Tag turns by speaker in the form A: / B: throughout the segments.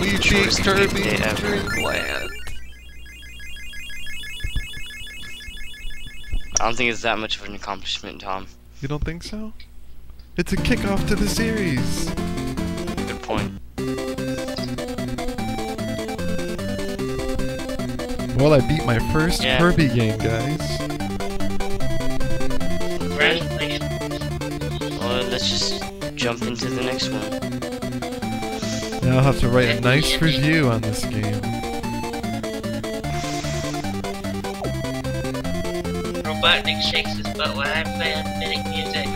A: We beat
B: Shortest
A: Kirby
B: day ever.
A: Dreamland.
B: I don't think it's that much of an accomplishment, Tom.
A: You don't think so? It's a kickoff to the series.
B: Good point.
A: Well, I beat my first
B: Yeah.
A: Kirby game, guys.
C: Congratulations.
B: Well, let's just jump into the next one.
A: Now I'll have to write a nice review on this game.
C: Robotnik shakes his butt while I play authentic music.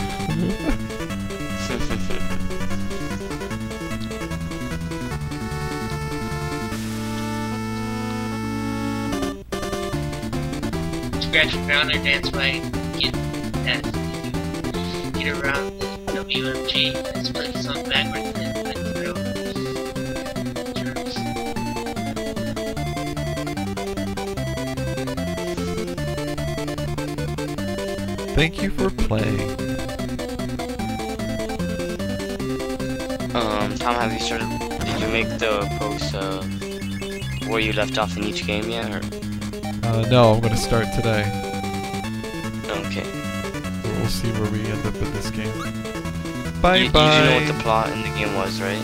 C: Scratch around or dance I get past get around the WMG. Let's play the song backwards
A: Thank you for playing.
B: um, Tom, have you started? Did you make the post uh, where you left off in each game yet? Or
A: Uh, no, I'm gonna start today.
B: okay.
A: We'll see where we end up with this game. Bye
B: you,
A: bye.
B: you know what the plot in the game was, right?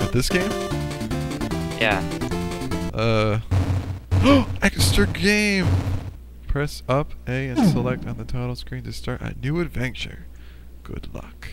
A: With this game?
B: Yeah.
A: Uh. Extra game! Press up A and select on the title screen to start a new adventure. Good luck.